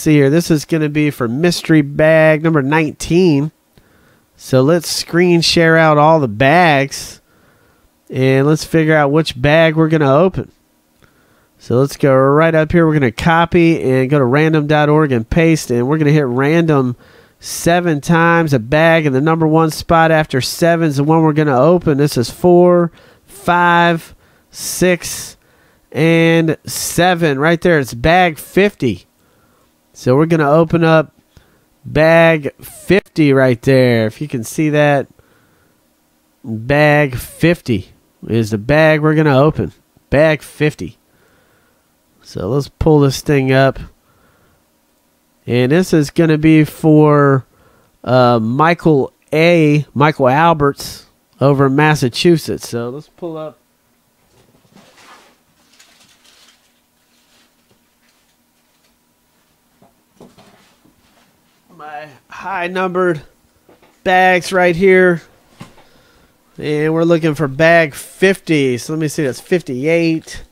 see here. This is going to be for mystery bag number 19. So let's screen share out all the bags and let's figure out which bag we're going to open. So let's go right up here. We're going to copy and go to random.org and paste, and we're going to hit random seven times a bag. And the number one spot after seven is the one we're going to open. This is four, five, six, and seven. Right there, it's bag 50. So we're going to open up bag 50 right there. If you can see that, bag 50 is the bag we're going to open. Bag 50. So let's pull this thing up. And this is going to be for uh, Michael A. Michael Alberts over in Massachusetts. So let's pull up. My high numbered bags right here. And we're looking for bag 50. So let me see, that's 58.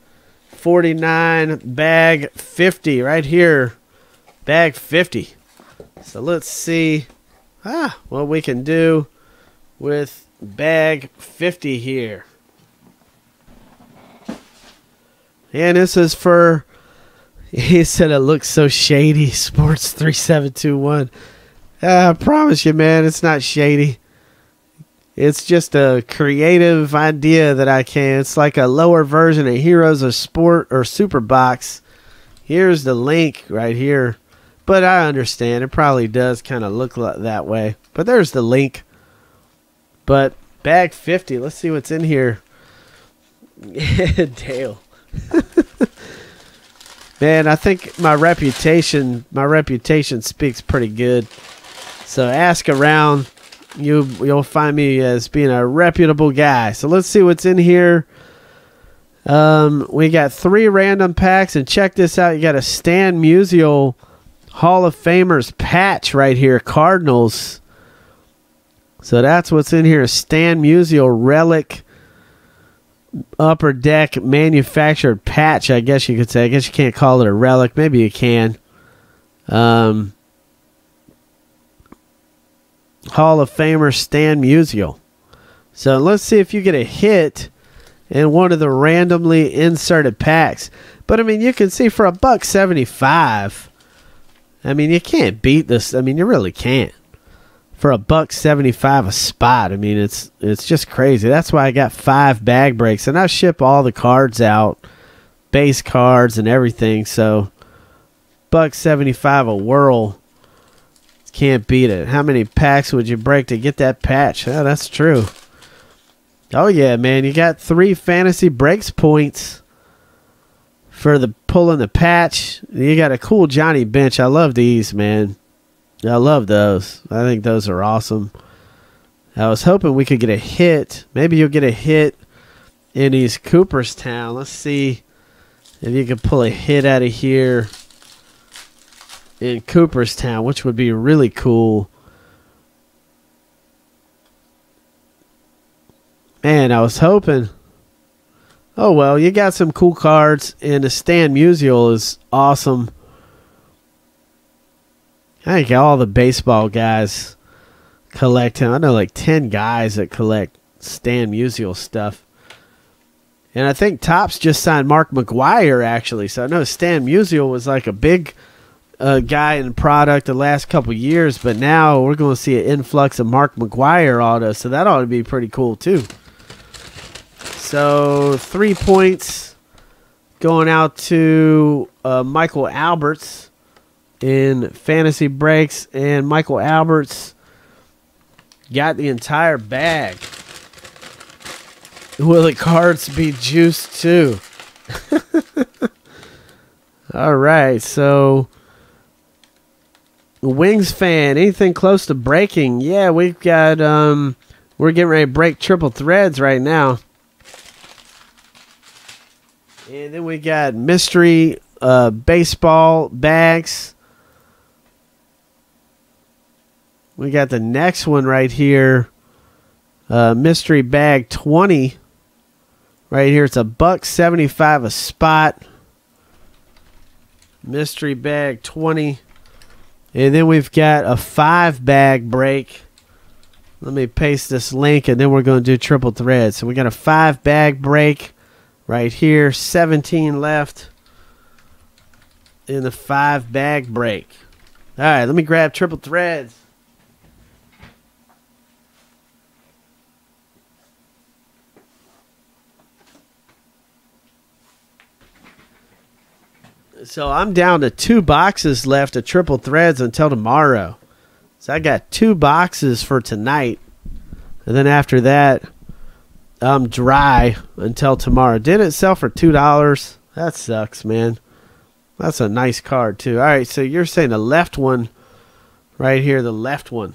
49 bag 50 right here bag 50 so let's see ah what we can do with bag 50 here and this is for he said it looks so shady sports 3721 uh, i promise you man it's not shady it's just a creative idea that I can. It's like a lower version of Heroes of Sport or Super Box. Here's the link right here. But I understand it probably does kind of look like that way. But there's the link. But bag 50, let's see what's in here. Dale. Man, I think my reputation my reputation speaks pretty good. So ask around you you'll find me as being a reputable guy. So let's see what's in here. Um, we got three random packs, and check this out. You got a Stan Musial Hall of Famers patch right here, Cardinals. So that's what's in here. Stan Musial relic upper deck manufactured patch, I guess you could say. I guess you can't call it a relic. Maybe you can. Um, Hall of Famer Stan Musial. So let's see if you get a hit in one of the randomly inserted packs. But I mean, you can see for a buck seventy-five. I mean, you can't beat this. I mean, you really can't. For a buck seventy-five a spot. I mean, it's it's just crazy. That's why I got five bag breaks, and I ship all the cards out, base cards and everything. So, buck seventy-five a whirl can't beat it. How many packs would you break to get that patch? Oh, that's true. Oh yeah, man, you got three fantasy breaks points for the pulling the patch. You got a cool Johnny bench. I love these, man. I love those. I think those are awesome. I was hoping we could get a hit. Maybe you'll get a hit in East Cooperstown. Let's see if you can pull a hit out of here in Cooperstown, which would be really cool. Man, I was hoping. Oh well, you got some cool cards, and the Stan Musial is awesome. I think all the baseball guys collect him. I know like ten guys that collect Stan Musial stuff. And I think Topps just signed Mark McGwire, actually. So I know Stan Musial was like a big uh, guy in product the last couple years, but now we're going to see an influx of Mark McGwire auto, so that ought to be pretty cool too. So three points going out to uh, Michael Alberts in fantasy breaks, and Michael Alberts got the entire bag. Will the cards be juiced too? All right, so Wings fan, anything close to breaking? Yeah, we've got um we're getting ready to break triple threads right now. And then we got mystery uh, baseball bags. We got the next one right here. Uh, mystery bag 20. Right here, it's a buck 75 a spot. Mystery bag 20. And then we've got a five bag break. Let me paste this link and then we're going to do triple thread. So we got a five bag break right here, 17 left in the five bag break. All right, let me grab triple threads. So I'm down to two boxes left of triple threads until tomorrow. So I got two boxes for tonight. And then after that, I'm dry until tomorrow. Did it sell for two dollars? That sucks, man. That's a nice card too. All right, so you're saying the left one right here, the left one.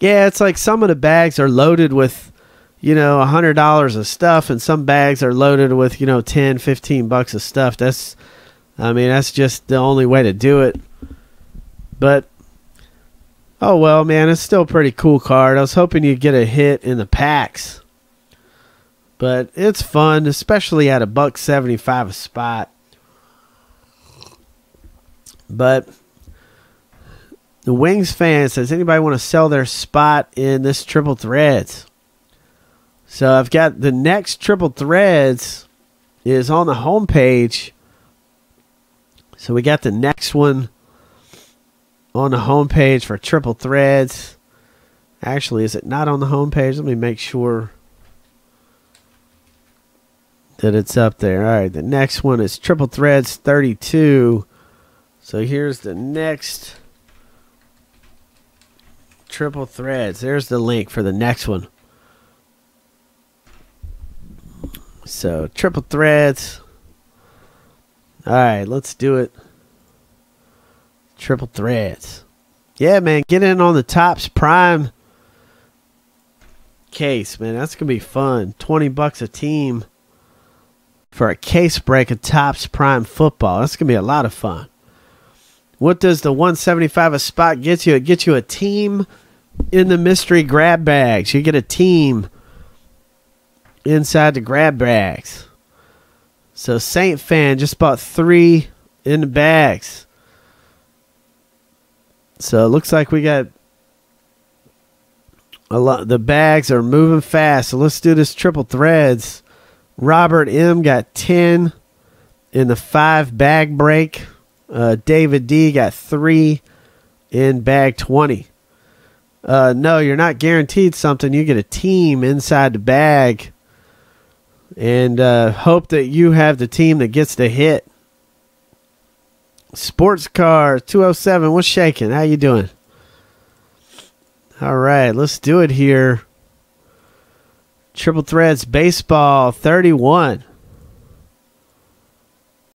Yeah, it's like some of the bags are loaded with you know, a hundred dollars of stuff, and some bags are loaded with, you know, 10, 15 bucks of stuff. That's, I mean, that's just the only way to do it. But, oh well, man, it's still a pretty cool card. I was hoping you'd get a hit in the packs, but it's fun, especially at a buck seventy-five a spot. But the Wings fan says, anybody want to sell their spot in this triple threads? So I've got the next triple threads is on the home page. So we got the next one on the home page for triple threads. Actually, is it not on the home page? Let me make sure that it's up there. All right, the next one is triple threads 32. So here's the next triple threads. There's the link for the next one. So triple threads. All right, let's do it. Triple threads. Yeah, man, get in on the Topps Prime case, man. That's gonna be fun. Twenty bucks a team for a case break of Topps Prime football. That's gonna be a lot of fun. What does the 175 a spot get you? It gets you a team in the mystery grab bags. You get a team inside the grab bags. So Saint fan just bought three in the bags. So it looks like we got a lot. The bags are moving fast. So let's do this triple threads. Robert M got ten in the five bag break. Uh, David D got three in bag twenty. Uh, no, you're not guaranteed something. You get a team inside the bag and uh, hope that you have the team that gets the hit. Sports car 207, what's shaking? How you doing? All right, let's do it here. Triple Threads Baseball 31.